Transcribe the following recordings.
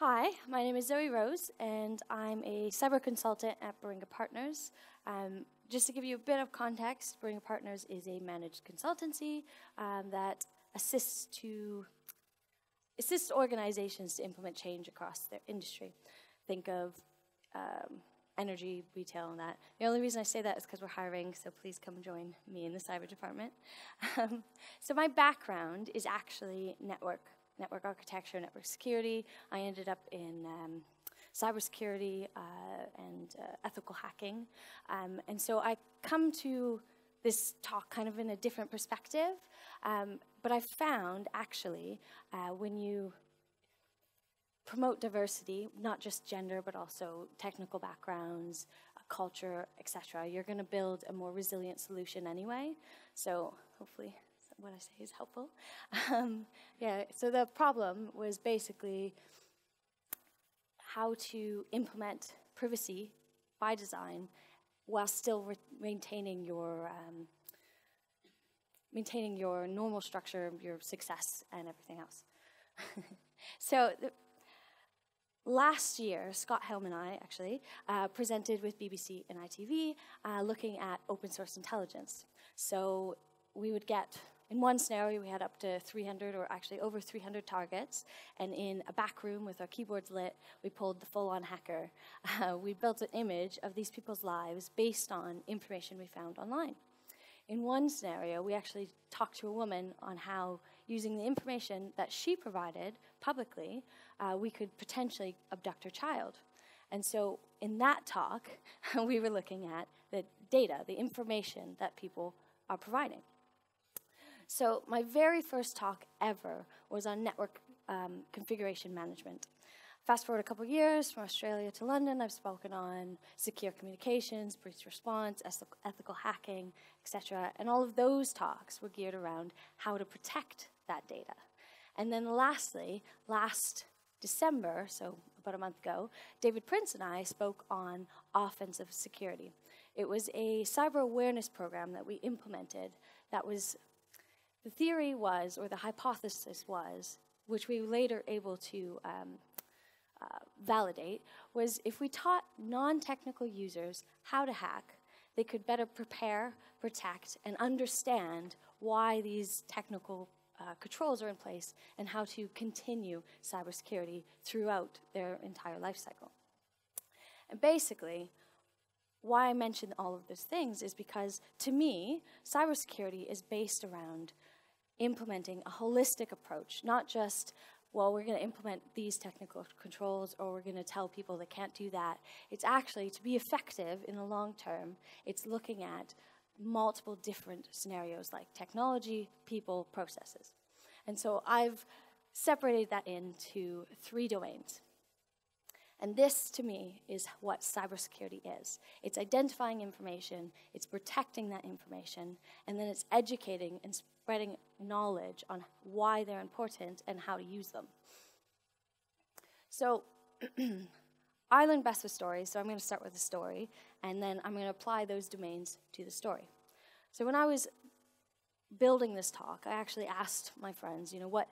Hi, my name is Zoë Rose, and I'm a cyber consultant at Baringa Partners. Um, just to give you a bit of context, Baringa Partners is a managed consultancy um, that assists to assist organizations to implement change across their industry. Think of um, energy, retail, and that. The only reason I say that is because we're hiring, so please come join me in the cyber department. Um, so my background is actually network, network architecture, network security. I ended up in um, cybersecurity uh, and uh, ethical hacking. Um, and so I come to this talk kind of in a different perspective. Um, but I found actually uh, when you promote diversity, not just gender, but also technical backgrounds, uh, culture, etc., you're going to build a more resilient solution anyway. So hopefully what I say is helpful. Um, yeah, so the problem was basically how to implement privacy by design while still maintaining your um, maintaining your normal structure, your success, and everything else. so last year, Scott Helme and I actually uh, presented with BBC and ITV uh, looking at open source intelligence. So we would get in one scenario, we had up to 300 or actually over 300 targets. And in a back room with our keyboards lit, we pulled the full on hacker. Uh, we built an image of these people's lives based on information we found online. In one scenario, we actually talked to a woman on how, using the information that she provided publicly, uh, we could potentially abduct her child. And so, in that talk, we were looking at the data, the information that people are providing. So, my very first talk ever was on network um, configuration management. Fast forward a couple years from Australia to London, I've spoken on secure communications, breach response, ethical hacking, etc. And all of those talks were geared around how to protect that data. And then lastly, last December, so about a month ago, David Prince and I spoke on offensive security. It was a cyber awareness program that we implemented that was the theory was, or the hypothesis was, which we were later able to um, uh, validate, was if we taught non technical users how to hack, they could better prepare, protect, and understand why these technical uh, controls are in place and how to continue cybersecurity throughout their entire life cycle. And basically, why I mention all of those things is because to me, cybersecurity is based around implementing a holistic approach, not just, well, we're going to implement these technical controls or we're going to tell people they can't do that. It's actually, to be effective in the long term, it's looking at multiple different scenarios like technology, people, processes. And so I've separated that into three domains. And this, to me, is what cybersecurity is it's identifying information, it's protecting that information, and then it's educating and spreading knowledge on why they're important and how to use them. So, I learn best with stories, so I'm going to start with a story, and then I'm going to apply those domains to the story. So, when I was building this talk, I actually asked my friends, you know, what,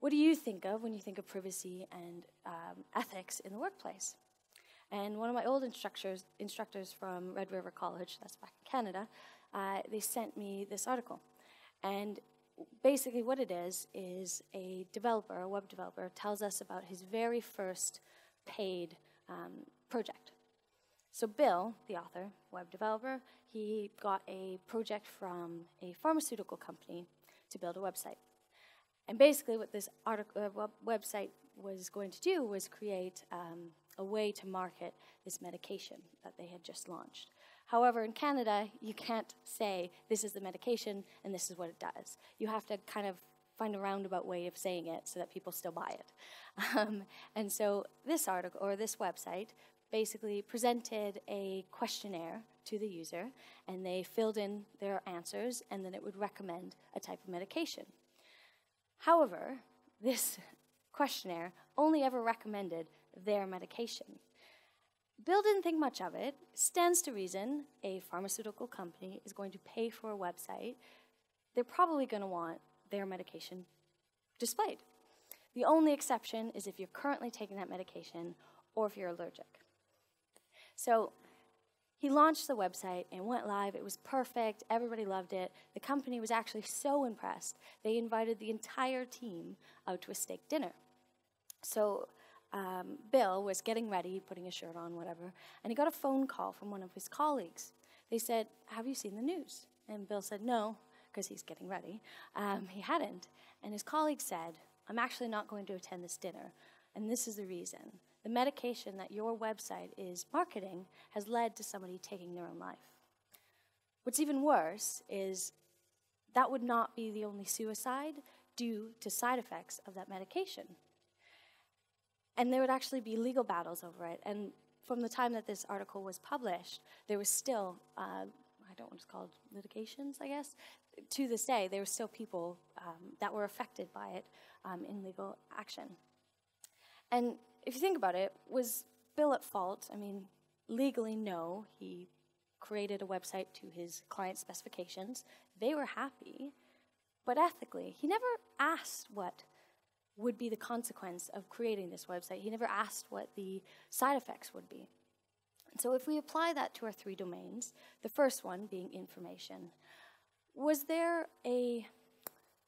what do you think of when you think of privacy and um, ethics in the workplace? And one of my old instructors, instructors from Red River College, that's back in Canada, uh, they sent me this article. And basically, what it is is a developer, a web developer, tells us about his very first paid um, project. So, Bill, the author, web developer, he got a project from a pharmaceutical company to build a website. And basically, what this article, uh, web website was going to do was create um, a way to market this medication that they had just launched. However, in Canada, you can't say this is the medication and this is what it does. You have to kind of find a roundabout way of saying it so that people still buy it. Um, and so this article or this website basically presented a questionnaire to the user and they filled in their answers and then it would recommend a type of medication. However, this questionnaire only ever recommended their medication. Bill didn't think much of it. Stands to reason a pharmaceutical company is going to pay for a website. They're probably going to want their medication displayed. The only exception is if you're currently taking that medication or if you're allergic. So he launched the website and went live. It was perfect. Everybody loved it. The company was actually so impressed, they invited the entire team out to a steak dinner. So um, Bill was getting ready, putting a shirt on, whatever, and he got a phone call from one of his colleagues. They said, Have you seen the news? And Bill said, No, because he's getting ready. Um, he hadn't. And his colleague said, I'm actually not going to attend this dinner. And this is the reason the medication that your website is marketing has led to somebody taking their own life. What's even worse is that would not be the only suicide due to side effects of that medication. And there would actually be legal battles over it. And from the time that this article was published, there was still, uh, I don't want to call it litigations, I guess. To this day, there were still people um, that were affected by it um, in legal action. And if you think about it, was Bill at fault? I mean, legally, no. He created a website to his client specifications. They were happy. But ethically, he never asked what would be the consequence of creating this website. He never asked what the side effects would be. And so, if we apply that to our three domains, the first one being information, was there a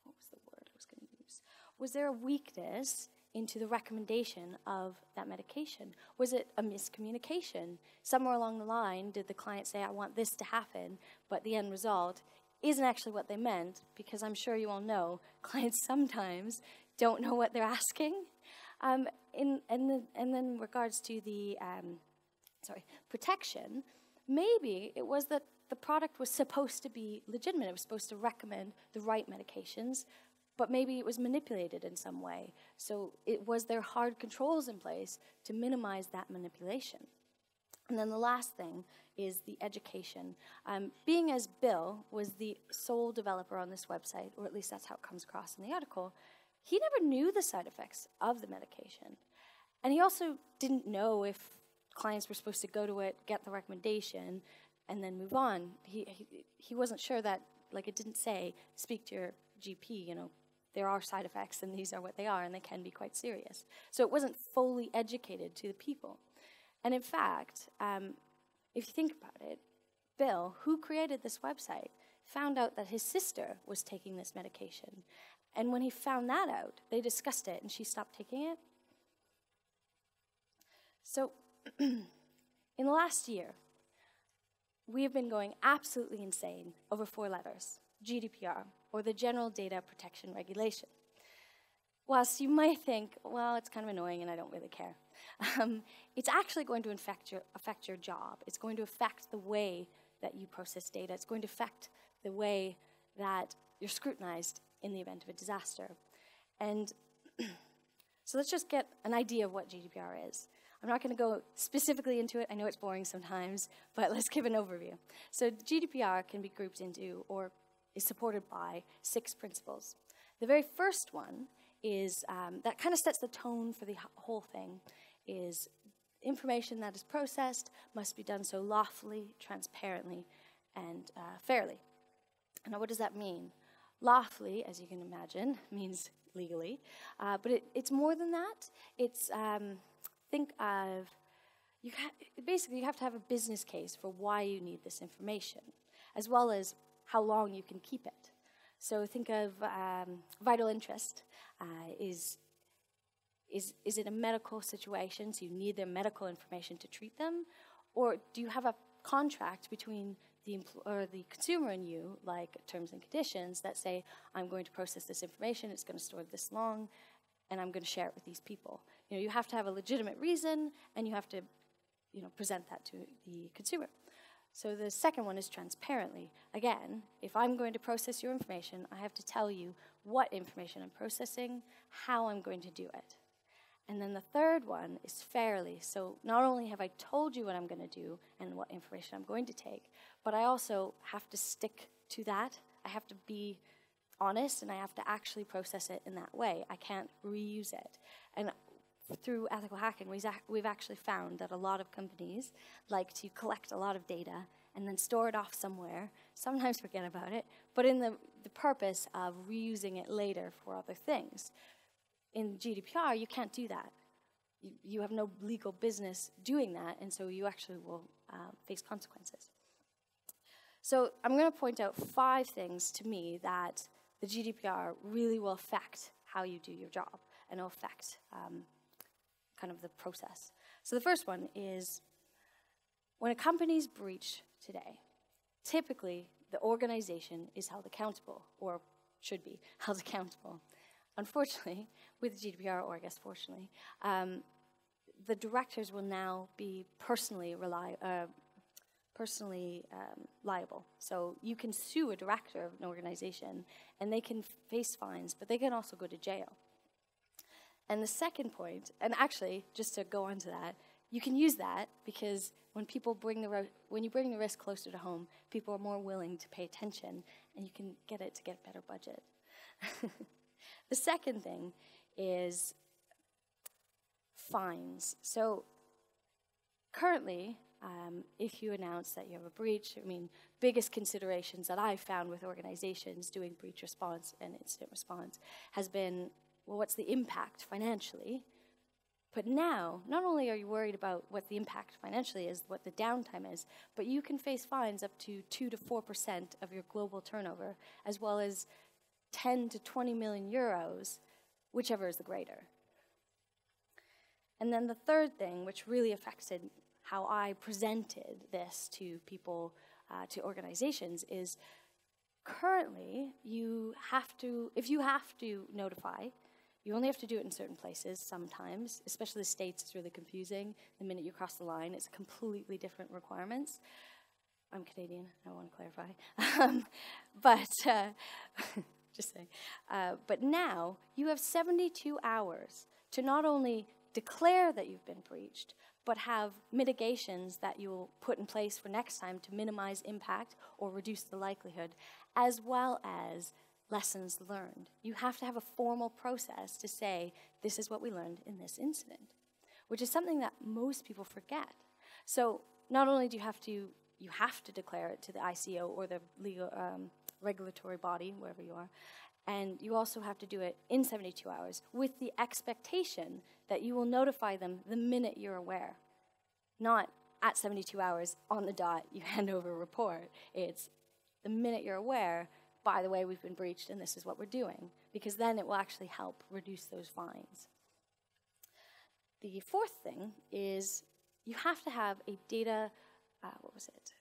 what was the word I was going to use? Was there a weakness into the recommendation of that medication? Was it a miscommunication? Somewhere along the line, did the client say, I want this to happen, but the end result isn't actually what they meant? Because I'm sure you all know clients sometimes don't know what they're asking. Um, in, and, the, and then, in regards to the um, sorry protection, maybe it was that the product was supposed to be legitimate. It was supposed to recommend the right medications, but maybe it was manipulated in some way. So it was there hard controls in place to minimize that manipulation. And then the last thing is the education. Um, being as Bill was the sole developer on this website, or at least that's how it comes across in the article, he never knew the side effects of the medication. And he also didn't know if clients were supposed to go to it, get the recommendation, and then move on. He, he, he wasn't sure that, like it didn't say, speak to your GP, you know, there are side effects and these are what they are and they can be quite serious. So it wasn't fully educated to the people. And in fact, um, if you think about it, Bill, who created this website, found out that his sister was taking this medication. And when he found that out, they discussed it and she stopped taking it. So, in the last year, we have been going absolutely insane over four letters GDPR or the General Data Protection Regulation. Whilst you might think, well, it's kind of annoying and I don't really care, um, it's actually going to your, affect your job. It's going to affect the way that you process data. It's going to affect the way that you're scrutinized in the event of a disaster. And so let's just get an idea of what GDPR is. I'm not going to go specifically into it. I know it's boring sometimes, but let's give an overview. So GDPR can be grouped into or is supported by six principles. The very first one is um, that kind of sets the tone for the whole thing is information that is processed must be done so lawfully, transparently, and uh, fairly. Now, what does that mean? Lawfully, as you can imagine, means legally, uh, but it, it's more than that. It's um, think of you ha- basically you have to have a business case for why you need this information, as well as how long you can keep it. So think of um, vital interest. Uh, is, is, is it a medical situation, so you need their medical information to treat them? Or do you have a contract between the, or the consumer and you, like terms and conditions, that say, I'm going to process this information, it's going to store this long, and I'm going to share it with these people? You know, you have to have a legitimate reason, and you have to you know, present that to the consumer. So the second one is transparently. Again, if I'm going to process your information, I have to tell you what information I'm processing, how I'm going to do it. And then the third one is fairly. So not only have I told you what I'm going to do and what information I'm going to take, but I also have to stick to that. I have to be honest and I have to actually process it in that way. I can't reuse it. And through ethical hacking, we've actually found that a lot of companies like to collect a lot of data and then store it off somewhere, sometimes forget about it, but in the, the purpose of reusing it later for other things. In GDPR, you can't do that. You, you have no legal business doing that, and so you actually will uh, face consequences. So I'm going to point out five things to me that the GDPR really will affect how you do your job and will affect um, kind of the process. So the first one is when a company's breach today, typically the organization is held accountable, or should be held accountable. Unfortunately, with GDPR, or I guess fortunately, um, the directors will now be personally rely, uh, personally um, liable. So you can sue a director of an organization, and they can face fines, but they can also go to jail. And the second point, and actually, just to go on to that, you can use that because when people bring the when you bring the risk closer to home, people are more willing to pay attention, and you can get it to get a better budget. the second thing is fines. So currently, um, if you announce that you have a breach, I mean, biggest considerations that I've found with organizations doing breach response and incident response has been, well, what's the impact financially? But now, not only are you worried about what the impact financially is, what the downtime is, but you can face fines up to 2 to 4% of your global turnover, as well as 10 to 20 million euros, whichever is the greater. And then the third thing, which really affected how I presented this to people, uh, to organizations, is currently you have to, if you have to notify, you only have to do it in certain places sometimes, especially the States, it's really confusing. The minute you cross the line, it's completely different requirements. I'm Canadian, I want to clarify. Um, but, uh, just saying. Uh, but now, you have 72 hours to not only declare that you've been breached, but have mitigations that you'll put in place for next time to minimize impact or reduce the likelihood, as well as lessons learned. You have to have a formal process to say, this is what we learned in this incident, which is something that most people forget. So not only do you have to, you have to declare it to the ICO or the legal um, regulatory body, wherever you are, and you also have to do it in 72 hours with the expectation that you will notify them the minute you're aware. Not at 72 hours on the dot, you hand over a report. It's the minute you're aware, by the way, we've been breached and this is what we're doing, because then it will actually help reduce those fines. The fourth thing is you have to have a data, uh, what was it?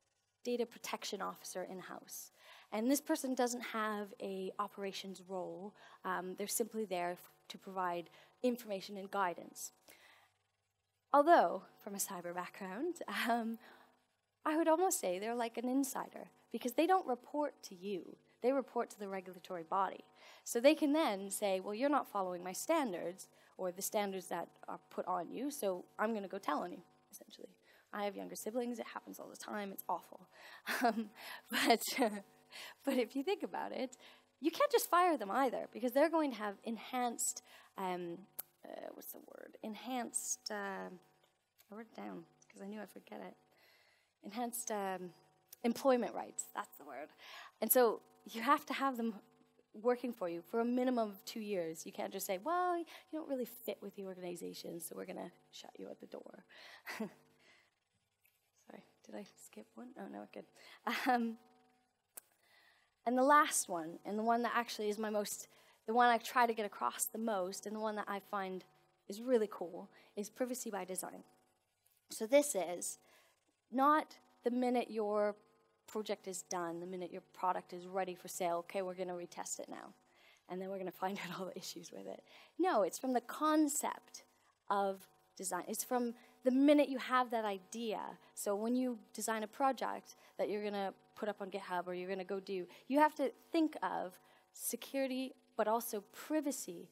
Data protection officer in house. And this person doesn't have a operations role. Um, they're simply there to provide information and guidance. Although, from a cyber background, um, I would almost say they're like an insider because they don't report to you. They report to the regulatory body. So they can then say, well, you're not following my standards or the standards that are put on you, so I'm going to go tell on you, essentially. I have younger siblings. It happens all the time. It's awful. Um, but but if you think about it, you can't just fire them either because they're going to have enhanced, um, uh, what's the word? Enhanced, uh, I wrote it down because I knew I'd forget it. Enhanced um, employment rights, that's the word. And so you have to have them working for you for a minimum of two years. You can't just say, well, you don't really fit with the organization, so we're going to shut you at the door. Sorry, did I skip one? Oh, no, good. Um, and the last one, and the one that actually is my most, the one I try to get across the most, and the one that I find is really cool, is privacy by design. So this is not the minute your project is done, the minute your product is ready for sale, okay, we're going to retest it now. And then we're going to find out all the issues with it. No, it's from the concept of design. It's from the minute you have that idea. So when you design a project that you're going to put up on GitHub or you're going to go do. You have to think of security, but also privacy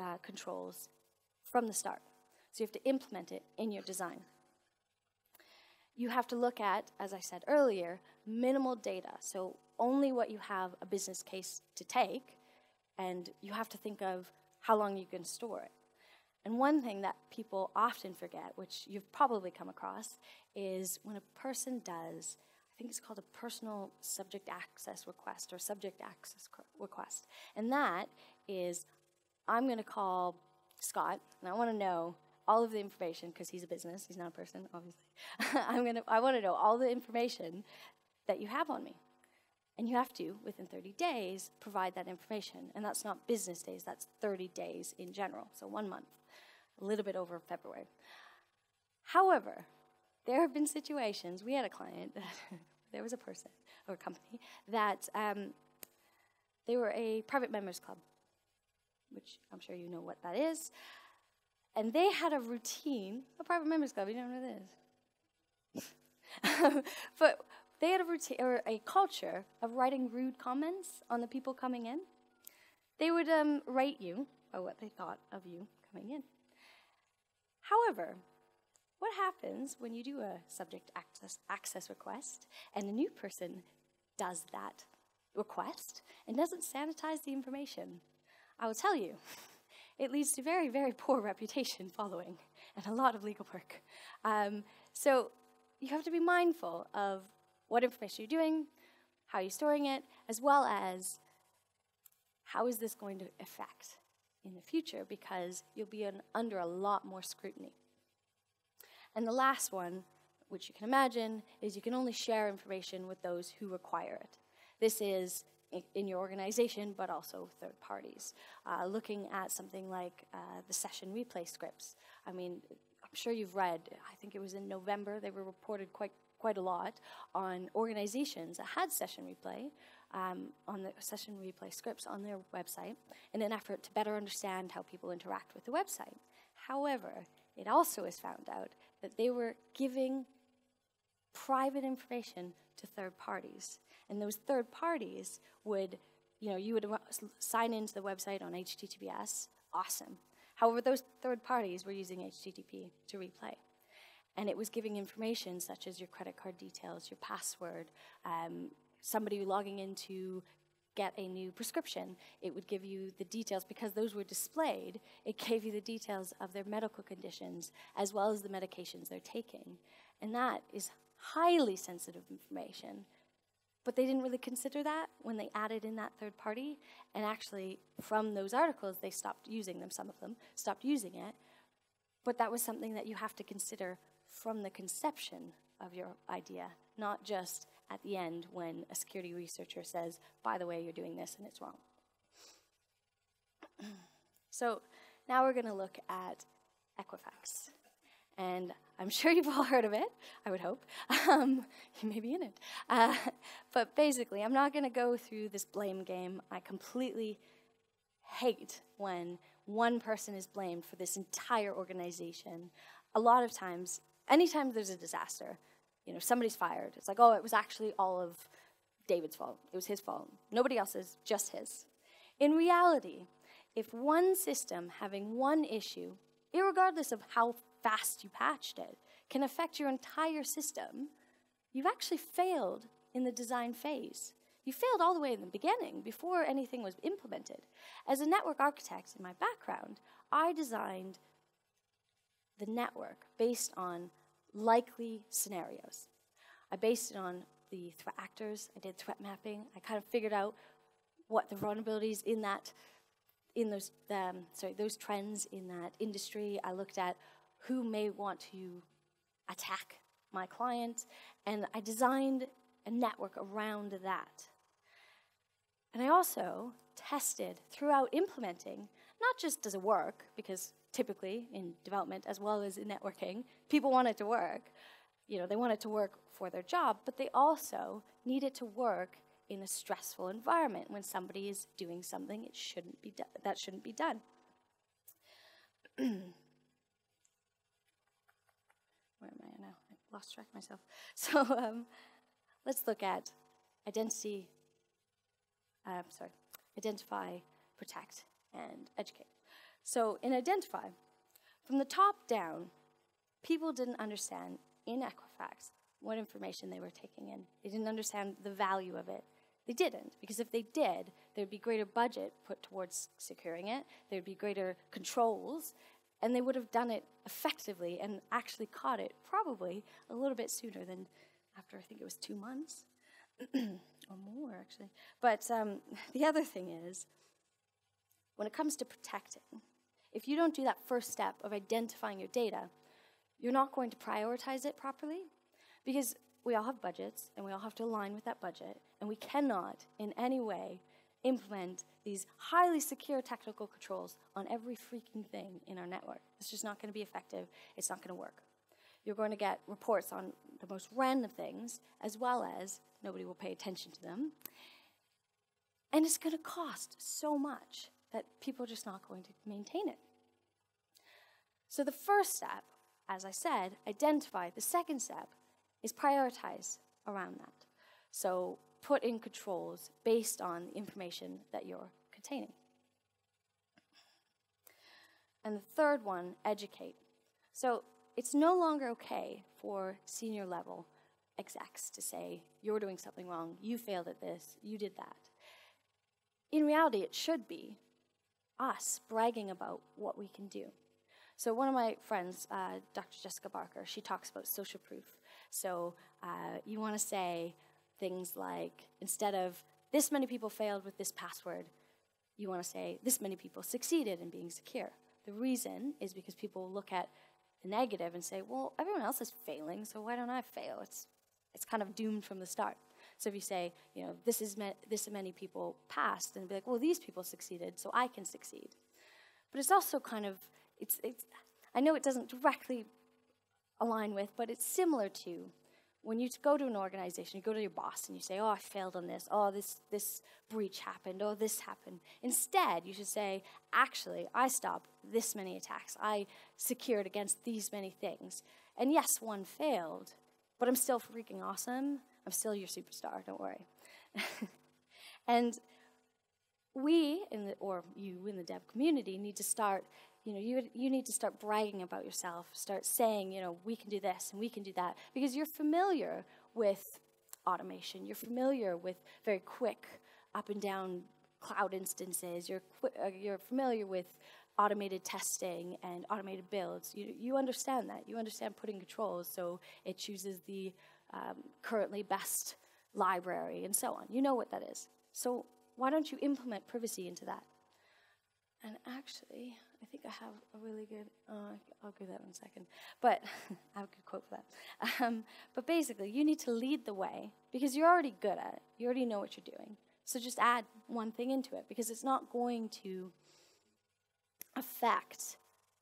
uh, controls from the start. So you have to implement it in your design. You have to look at, as I said earlier, minimal data. So only what you have a business case to take, and you have to think of how long you can store it. And one thing that people often forget, which you've probably come across, is when a person does think it's called a personal subject access request or subject access request. And that is I'm going to call Scott, and I want to know all of the information because he's a business, he's not a person, obviously. I'm gonna, I want to know all the information that you have on me. And you have to, within 30 days, provide that information. And that's not business days, that's 30 days in general, so one month, a little bit over February. However, there have been situations, we had a client, there was a person or a company, that um, they were a private members club, which I'm sure you know what that is. And they had a routine, a private members club, you don't know what it is. but they had a routine or a culture of writing rude comments on the people coming in. They would um, rate you by what they thought of you coming in. However, what happens when you do a subject access, access request and a new person does that request and doesn't sanitize the information? I will tell you, it leads to very, very poor reputation following and a lot of legal work. Um, so you have to be mindful of what information you're doing, how you're storing it, as well as how is this going to affect in the future because you'll be an, under a lot more scrutiny. And the last one, which you can imagine, is you can only share information with those who require it. This is in your organization, but also third parties. Uh, looking at something like uh, the session replay scripts. I mean, I'm sure you've read, I think it was in November, they were reported quite quite a lot on organizations that had session replay um, on the session replay scripts on their website in an effort to better understand how people interact with the website. However, it also is found out that they were giving private information to third parties. And those third parties would, you know, you would sign into the website on HTTPS, awesome. However, those third parties were using HTTP to replay. And it was giving information such as your credit card details, your password, um, somebody logging in to get a new prescription. It would give you the details because those were displayed. It gave you the details of their medical conditions as well as the medications they're taking. And that is highly sensitive information. But they didn't really consider that when they added in that third party. And actually, from those articles, they stopped using them, some of them stopped using it. But that was something that you have to consider from the conception of your idea, not just at the end when a security researcher says, by the way, you're doing this and it's wrong. so now we're going to look at Equifax. And I'm sure you've all heard of it, I would hope. Um, you may be in it. Uh, but basically, I'm not going to go through this blame game. I completely hate when one person is blamed for this entire organization. A lot of times, anytime there's a disaster, you know, somebody's fired, it's like, oh, it was actually all of David's fault. It was his fault. Nobody else's, just his. In reality, if one system having one issue, regardless of how fast you patched it, can affect your entire system, you've actually failed in the design phase. You failed all the way in the beginning, before anything was implemented. As a network architect in my background, I designed the network based on likely scenarios. I based it on the threat actors. I did threat mapping. I kind of figured out what the vulnerabilities in that, in those, um, sorry, those trends in that industry. I looked at who may want to attack my client, and I designed a network around that. And I also tested throughout implementing, not just does it work, because typically in development as well as in networking, people want it to work. You know, they want it to work for their job, but they also need it to work in a stressful environment when somebody is doing something it shouldn't be that shouldn't be done. Where am I now? I lost track myself. So um, let's look at identity. Uh, sorry, identify, protect, and educate. So, in Identify, from the top down, people didn't understand in Equifax what information they were taking in. They didn't understand the value of it. They didn't, because if they did, there'd be greater budget put towards securing it, there'd be greater controls, and they would have done it effectively and actually caught it probably a little bit sooner than after I think it was two months or more, actually. But um, the other thing is, when it comes to protecting, if you don't do that first step of identifying your data, you're not going to prioritize it properly because we all have budgets and we all have to align with that budget, and we cannot in any way implement these highly secure technical controls on every freaking thing in our network. It's just not going to be effective. It's not going to work. You're going to get reports on the most random things, as well as nobody will pay attention to them. And it's going to cost so much that people are just not going to maintain it. So the first step, as I said, identify. The second step is prioritize around that. So put in controls based on the information that you're containing. And the third one, educate. So it's no longer okay for senior level execs to say, you're doing something wrong, you failed at this, you did that. In reality, it should be us bragging about what we can do. So one of my friends, uh, Dr. Jessica Barker, she talks about social proof. So uh, you want to say things like, instead of this many people failed with this password, you want to say this many people succeeded in being secure. The reason is because people look at the negative and say, well, everyone else is failing, so why don't I fail? It's, it's kind of doomed from the start. So if you say, you know, this is this many people passed, and be like, well, these people succeeded, so I can succeed. But it's also kind of, it's, it's, I know it doesn't directly align with, but it's similar to when you go to an organization, you go to your boss and you say, "Oh, I failed on this. Oh, this this breach happened. Oh, this happened." Instead, you should say, "Actually, I stopped this many attacks. I secured against these many things. And yes, one failed, but I'm still freaking awesome. I'm still your superstar. Don't worry." and we in the or you in the dev community need to start you know, you, you need to start bragging about yourself, start saying, you know, we can do this and we can do that, because you're familiar with automation. You're familiar with very quick up and down cloud instances. You're, uh, you're familiar with automated testing and automated builds. You, you understand that. You understand putting controls so it chooses the um, currently best library and so on. You know what that is. So why don't you implement privacy into that? And actually, I think I have a really good, uh, I'll give that in a second. But I have a good quote for that. Um, but basically, you need to lead the way because you're already good at it. You already know what you're doing. So just add one thing into it because it's not going to affect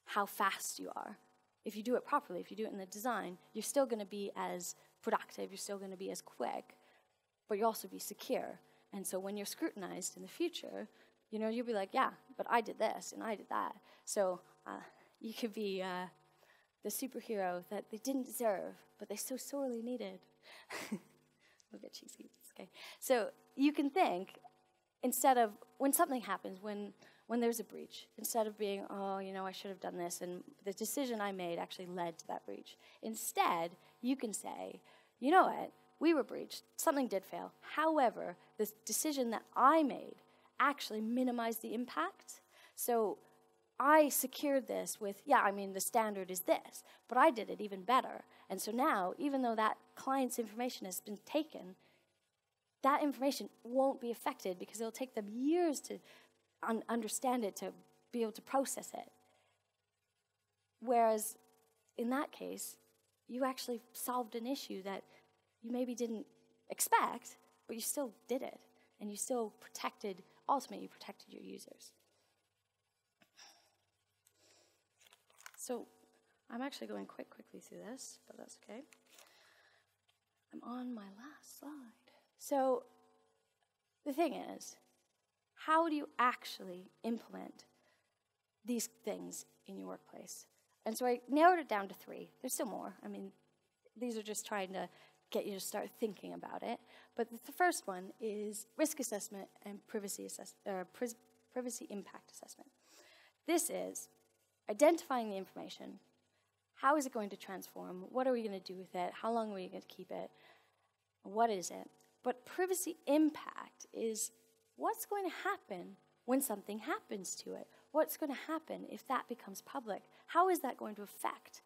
how fast you are. If you do it properly, if you do it in the design, you're still going to be as productive, you're still going to be as quick, but you'll also be secure. And so when you're scrutinized in the future, you know, you'll be like, yeah, but I did this and I did that. So uh, you could be uh, the superhero that they didn't deserve, but they so sorely needed. a bit cheesy, okay. So you can think, instead of, when something happens, when, when there's a breach, instead of being, oh, you know, I should have done this, and the decision I made actually led to that breach. Instead, you can say, you know what, we were breached, something did fail. However, the decision that I made actually minimized the impact. So I secured this with, yeah, I mean, the standard is this, but I did it even better. And so now, even though that client's information has been taken, that information won't be affected because it'll take them years to un- understand it, to be able to process it. Whereas in that case, you actually solved an issue that you maybe didn't expect, but you still did it, and you still protected ultimately you protected your users. So I'm actually going quite quickly through this, but that's okay. I'm on my last slide. So the thing is, how do you actually implement these things in your workplace? And so I narrowed it down to three. There's still more. I mean, these are just trying to get you to start thinking about it. But the first one is risk assessment and privacy, assess- or privacy impact assessment. This is identifying the information. How is it going to transform? What are we going to do with it? How long are we going to keep it? What is it? But privacy impact is what's going to happen when something happens to it? What's going to happen if that becomes public? How is that going to affect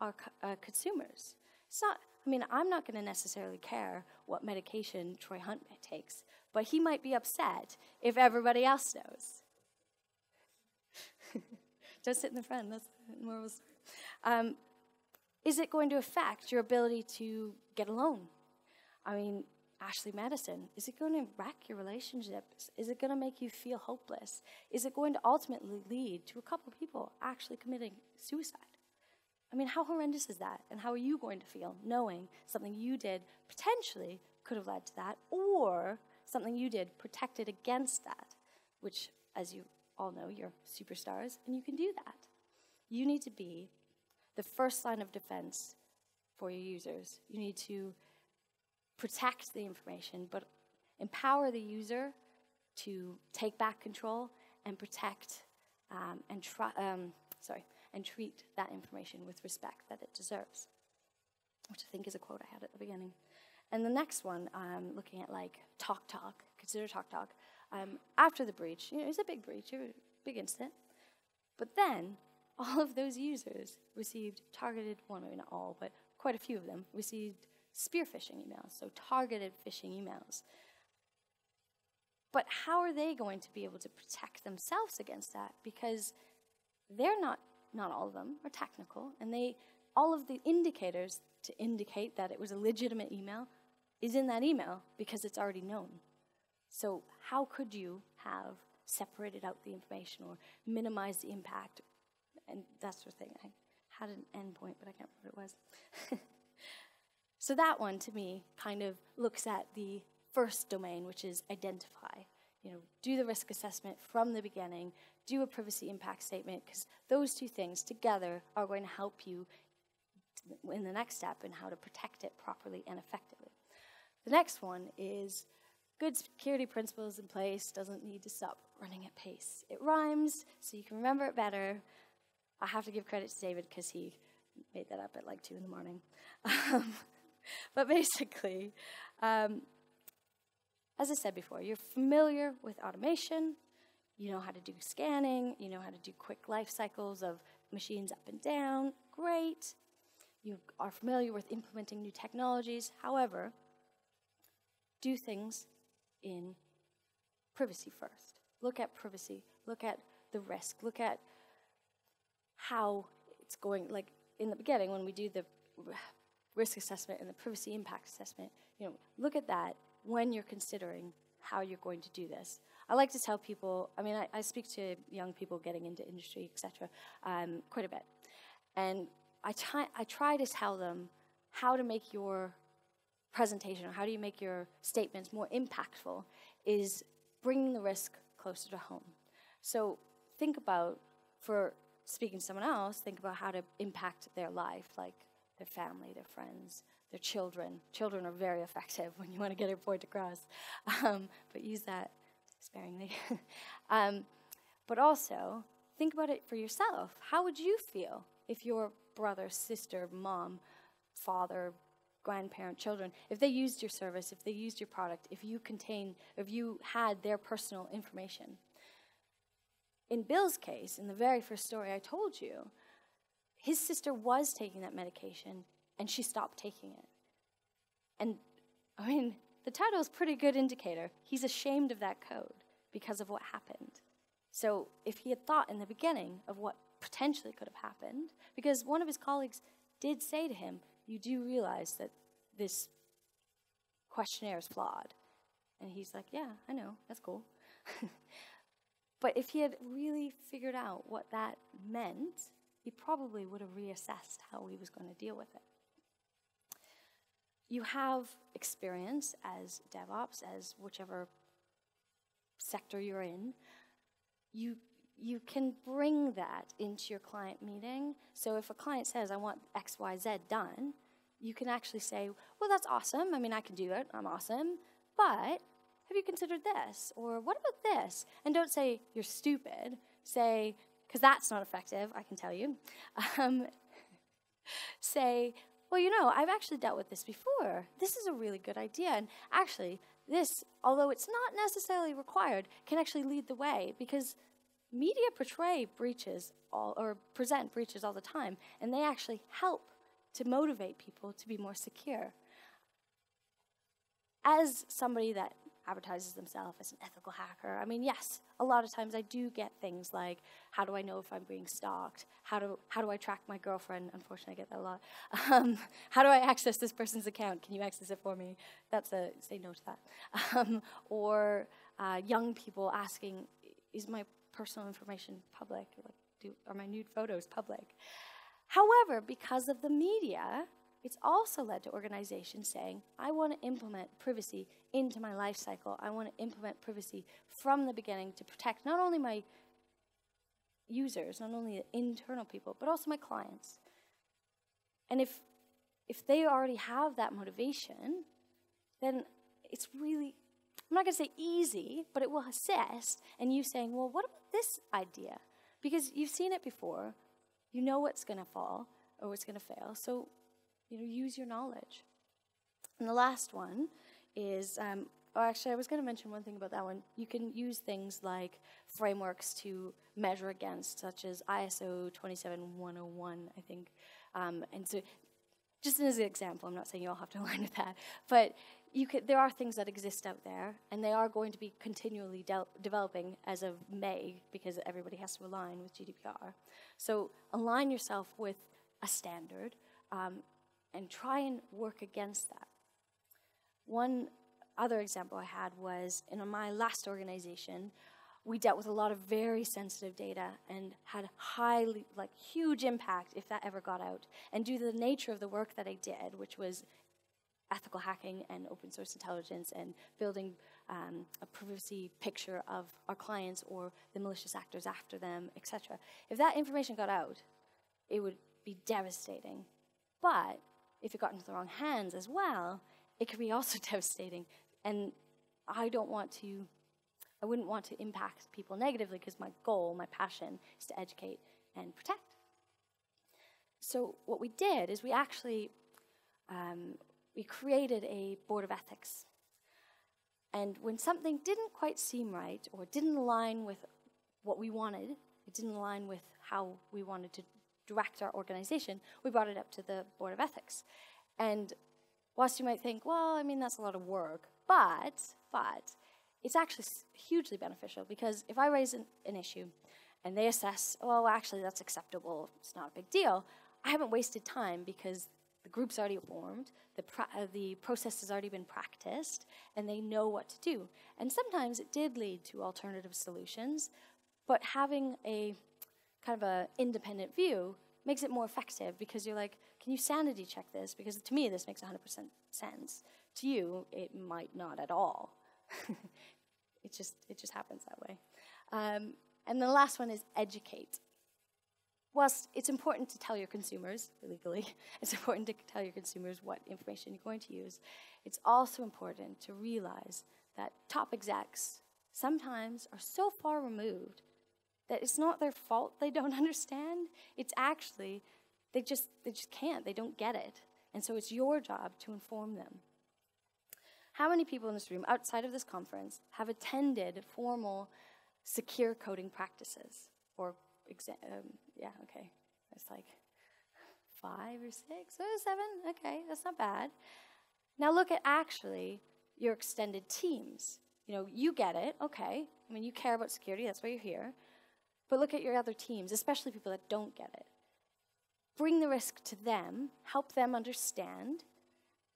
our, uh, consumers? It's not I mean, I'm not going to necessarily care what medication Troy Hunt takes, but he might be upset if everybody else knows. Don't sit in the front. That's story. Um, is it going to affect your ability to get a loan? I mean, Ashley Madison, is it going to wreck your relationships? Is it going to make you feel hopeless? Is it going to ultimately lead to a couple people actually committing suicide? I mean, how horrendous is that? And how are you going to feel knowing something you did potentially could have led to that, or something you did protected against that, which, as you all know, you're superstars and you can do that. You need to be the first line of defense for your users. You need to protect the information, but empower the user to take back control and protect um, and try, um, sorry, and treat that information with respect that it deserves, which I think is a quote I had at the beginning. And the next one, um, looking at like TalkTalk, consider TalkTalk. Um, after the breach, you know, it was a big breach, a big incident. But then all of those users received targeted, well, no, not all, but quite a few of them received spear phishing emails, so targeted phishing emails. But how are they going to be able to protect themselves against that? Because they're not, not all of them are technical, and they, all of the indicators to indicate that it was a legitimate email is in that email because it's already known. So, how could you have separated out the information or minimized the impact and that sort of thing? I had an endpoint, but I can't remember what it was. so, that one to me kind of looks at the first domain, which is identify. You know, do the risk assessment from the beginning, do a privacy impact statement, because those two things together are going to help you in the next step in how to protect it properly and effectively. The next one is good security principles in place doesn't need to stop running at pace. It rhymes, so you can remember it better. I have to give credit to David because he made that up at like 2 in the morning. Um, But basically, um, as I said before, you're familiar with automation, you know how to do scanning, you know how to do quick life cycles of machines up and down. Great. You are familiar with implementing new technologies. However, do things in privacy first. Look at privacy. Look at the risk. Look at how it's going. Like in the beginning, when we do the risk assessment and the privacy impact assessment, you know, look at that when you're considering how you're going to do this. I like to tell people. I mean, I, I speak to young people getting into industry, etc., um, quite a bit, and I try, I try to tell them how to make your presentation or how do you make your statements more impactful is bringing the risk closer to home. So think about, for speaking to someone else, think about how to impact their life, like their family, their friends, their children. Children are very effective when you want to get your point across, um, but use that sparingly. um, but also, think about it for yourself. How would you feel if your brother, sister, mom, father, grandparent, children, if they used your service, if they used your product, if you contain, if you had their personal information. In Bill's case, in the very first story I told you, his sister was taking that medication and she stopped taking it. And I mean, the title is pretty good indicator. He's ashamed of that code because of what happened. So if he had thought in the beginning of what potentially could have happened, because one of his colleagues did say to him, You do realize that this questionnaire is flawed. And he's like, Yeah, I know, that's cool. but if he had really figured out what that meant, he probably would have reassessed how he was going to deal with it. You have experience as DevOps, as whichever sector you're in. You you can bring that into your client meeting. So if a client says, I want XYZ done, you can actually say, Well, that's awesome. I mean, I can do it. I'm awesome. But have you considered this? Or what about this? And don't say, You're stupid. Say, because that's not effective, I can tell you. Um, say, well, you know, I've actually dealt with this before. This is a really good idea. And actually, this, although it's not necessarily required, can actually lead the way because media portray breaches all, or present breaches all the time, and they actually help to motivate people to be more secure. As somebody that advertises themselves as an ethical hacker. I mean, yes, a lot of times I do get things like, how do I know if I'm being stalked? How do, how do I track my girlfriend? Unfortunately, I get that a lot. Um, how do I access this person's account? Can you access it for me? That's a, say no to that. Um, or uh, young people asking, is my personal information public? Like, do, are my nude photos public? However, because of the media, it's also led to organizations saying, I want to implement privacy into my life cycle. I want to implement privacy from the beginning to protect not only my users, not only the internal people, but also my clients. And if, if they already have that motivation, then it's really, I'm not going to say easy, but it will assist. And you saying, well, what about this idea? Because you've seen it before, you know what's going to fall or what's going to fail. So, you know, use your knowledge. And the last one is, um, oh, actually, I was going to mention one thing about that one. You can use things like frameworks to measure against, such as ISO 27101, I think. Um, and so, just as an example, I'm not saying you all have to align with that, but you could, there are things that exist out there, and they are going to be continually de developing as of May because everybody has to align with GDPR. So align yourself with a standard um, and try and work against that. One other example I had was in my last organization, we dealt with a lot of very sensitive data and had highly, like, huge impact if that ever got out. And due to the nature of the work that I did, which was ethical hacking and open source intelligence and building um, a privacy picture of our clients or the malicious actors after them, etc. If that information got out, it would be devastating. But if it got into the wrong hands as well, it could be also devastating. And I don't want to, I wouldn't want to impact people negatively because my goal, my passion, is to educate and protect. So what we did is we actually um, we created a board of ethics. And when something didn't quite seem right or didn't align with what we wanted, it didn't align with how we wanted to direct our organization, we brought it up to the board of ethics. And whilst you might think, well, I mean, that's a lot of work, but, but, it's actually hugely beneficial because if I raise an, an issue and they assess, well, actually, that's acceptable, it's not a big deal, I haven't wasted time because the group's already formed, the, uh, the process has already been practiced, and they know what to do. And sometimes it did lead to alternative solutions, but having a kind of an independent view makes it more effective because you're like, can you sanity check this? Because to me, this makes 100% sense. To you, it might not at all. it just it just happens that way. Um, and the last one is educate whilst it's important to tell your consumers, legally, it's important to tell your consumers what information you're going to use, it's also important to realize that top execs sometimes are so far removed that it's not their fault they don't understand. It's actually, they just, they just can't, they don't get it. And so it's your job to inform them. How many people in this room, outside of this conference, have attended formal secure coding practices or um, yeah, okay. It's like five or six, or seven. Okay, that's not bad. Now look at actually your extended teams. You know, you get it, okay. I mean, you care about security, that's why you're here. But look at your other teams, especially people that don't get it. Bring the risk to them, help them understand,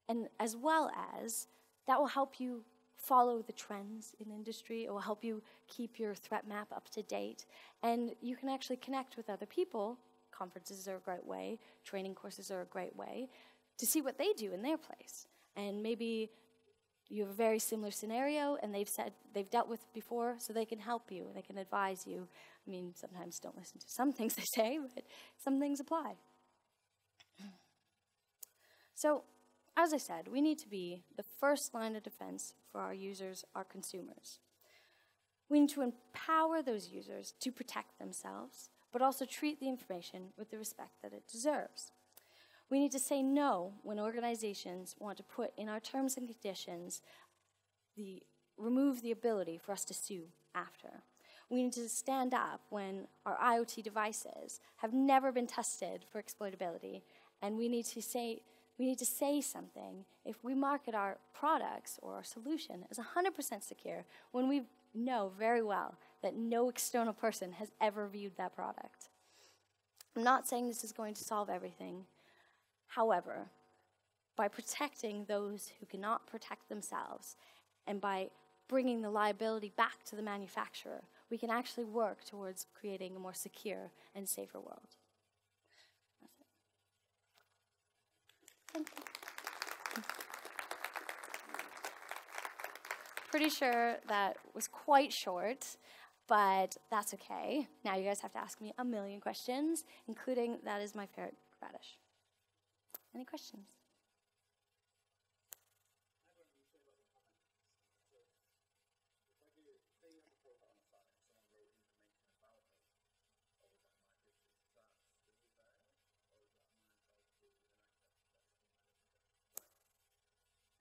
and as well as that will help you follow the trends in industry. It will help you keep your threat map up to date. And you can actually connect with other people. Conferences are a great way, training courses are a great way to see what they do in their place. And maybe you have a very similar scenario and they've said they've dealt with before so they can help you they can advise you i mean sometimes don't listen to some things they say but some things apply so as I said, we need to be the first line of defense for our users, our consumers. We need to empower those users to protect themselves, but also treat the information with the respect that it deserves. We need to say no when organizations want to put in our terms and conditions the remove the ability for us to sue after. We need to stand up when our IoT devices have never been tested for exploitability, and we need to say we need to say something if we market our products or our solution as 100% secure when we know very well that no external person has ever viewed that product. I'm not saying this is going to solve everything. However, by protecting those who cannot protect themselves and by bringing the liability back to the manufacturer, we can actually work towards creating a more secure and safer world. Pretty sure that was quite short, but that's okay. Now you guys have to ask me a million questions, including that is my favorite radish. Any questions?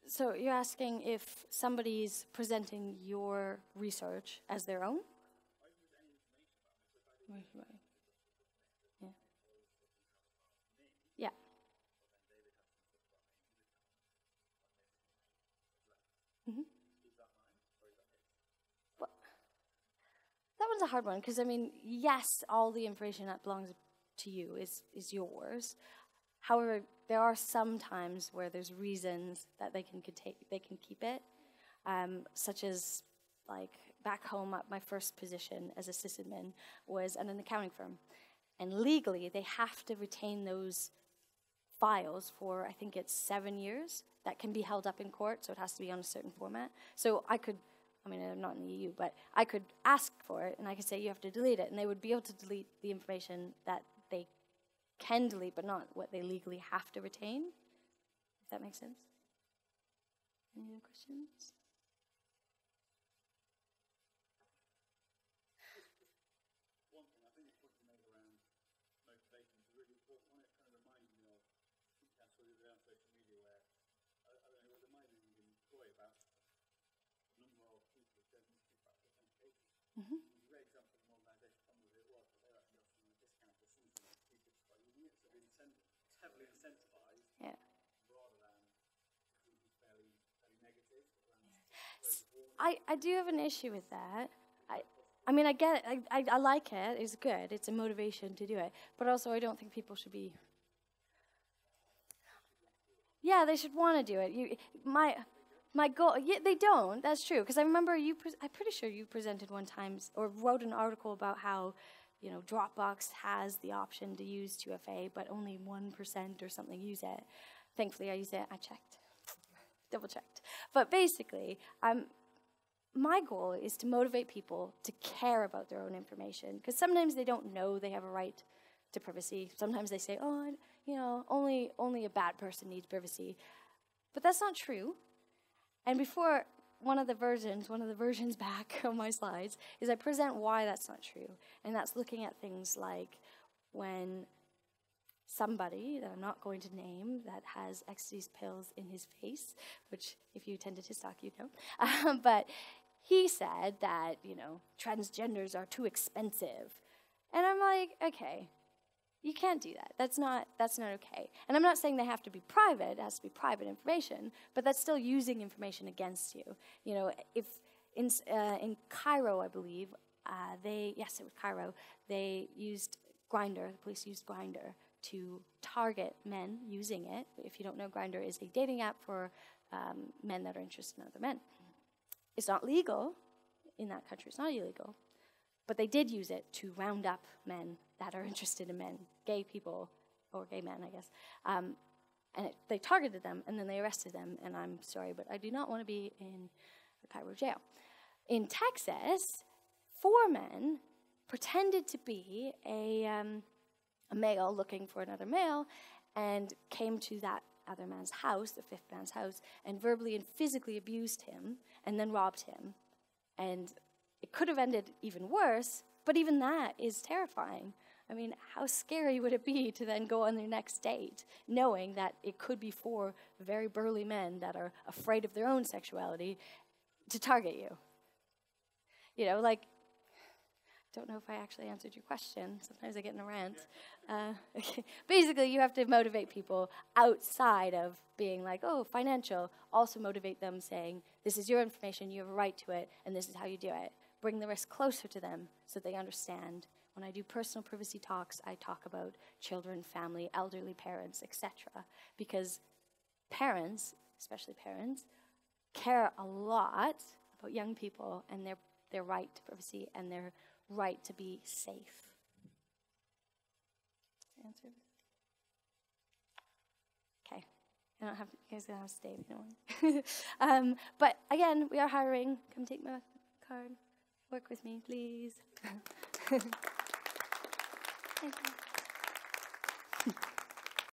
So you're asking if somebody's presenting your research as their own? Right, right. Yeah. Yeah. Mm-hmm. Well, that one's a hard one because I mean, yes, all the information that belongs to you is is yours. However, there are some times where there's reasons that they can they can keep it, um, such as like back home at my first position as a sysadmin was at an accounting firm, and legally they have to retain those files for I think it's seven years that can be held up in court, so it has to be on a certain format. So I could. I mean, I'm not in the EU, but I could ask for it and I could say you have to delete it, and they would be able to delete the information that they can delete, but not what they legally have to retain. If that makes sense. Any other questions? One thing, I think the point you made around motivation is a really important one. It kind of reminded me of, I think that's what it was on social media where, I, I don't know, it reminded me in Troy about a number of people who don't need to about authentication. Mm-hmm. I, I do have an issue with that. I, I mean, I get it. I, I, I like it. It's good. It's a motivation to do it. But also, I don't think people should be. Yeah, they should want to do it. You, my, my goal. Yeah, they don't. That's true. Because I remember you. I'm pretty sure you presented one time or wrote an article about how, you know, Dropbox has the option to use 2FA, but only one percent or something use it. Thankfully, I use it. I checked, double checked. But basically, um, my goal is to motivate people to care about their own information because sometimes they don't know they have a right to privacy. Sometimes they say, "Oh, you know, only only a bad person needs privacy," but that's not true. And before one of the versions, one of the versions back on my slides, is I present why that's not true, and that's looking at things like when somebody that I'm not going to name that has ecstasy pills in his face, which if you attended his talk, you know. Um, but he said that, you know, transgenders are too expensive. And I'm like, okay, you can't do that. That's not, that's not okay. And I'm not saying they have to be private, it has to be private information, but that's still using information against you. You know, if in, uh, in Cairo, I believe, uh, they, yes, it was Cairo, they used Grindr, the police used Grindr to target men using it. If you don't know, Grindr is a dating app for um, men that are interested in other men. It's not legal in that country, it's not illegal, but they did use it to round up men that are interested in men, gay people, or gay men, I guess. Um, and it, they targeted them, and then they arrested them. And I'm sorry, but I do not want to be in Cairo jail. In Texas, four men pretended to be a, um, a male looking for another male and came to that other man's house, the fifth man's house, and verbally and physically abused him and then robbed him. And it could have ended even worse, but even that is terrifying. I mean, how scary would it be to then go on their next date knowing that it could be four very burly men that are afraid of their own sexuality to target you? You know, like, I don't know if I actually answered your question. Sometimes I get in a rant. Uh, okay. Basically, you have to motivate people outside of being like, oh, financial. Also motivate them saying, this is your information, you have a right to it, and this is how you do it. Bring the risk closer to them so they understand. When I do personal privacy talks, I talk about children, family, elderly parents, etc. Because parents, especially parents, care a lot about young people and their, their right to privacy and their right to be safe. Answer. Okay. I don't have to, you guys don't have to stay if you um, but again, we are hiring. Come take my card. Work with me, please. Thank you.